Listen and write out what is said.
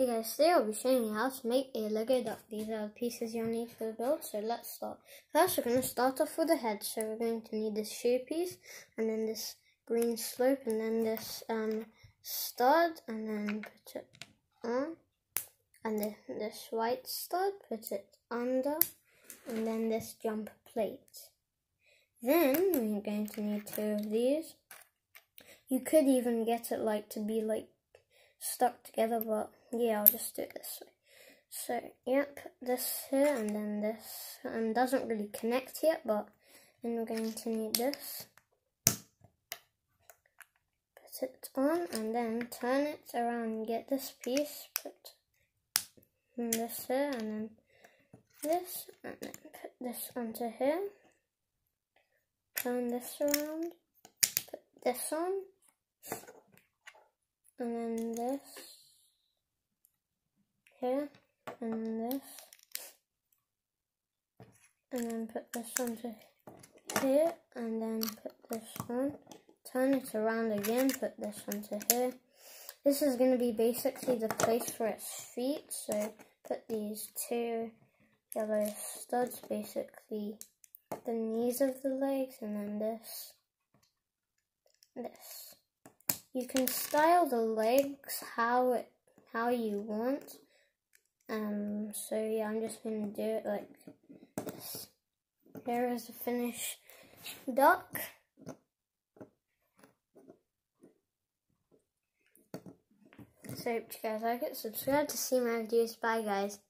Hey guys, today I'll be showing you how to make a Lego duck. These are the pieces you'll need for the build, so let's start. First, we're going to start off with the head, so we're going to need this shoe piece, and then this green slope, and then this um, stud, and then put it on, and then this white stud, put it under, and then this jump plate. Then, we're going to need two of these. You could even get it like to be like stuck together, but yeah, I'll just do it this way. So, yep, this here and then this, and doesn't really connect yet, but then we're going to need this. Put it on and then turn it around and get this piece, put this here and then this, and then put this onto here. Turn this around, put this on, and then this here and this and then put this onto here and then put this one, turn it around again put this onto here. This is going to be basically the place for its feet so put these two yellow studs basically the knees of the legs and then this this you can style the legs how it how you want. Um, so yeah, I'm just gonna do it like this. Here is the finished duck. So hope you guys like it. Subscribe to see my videos. Bye guys.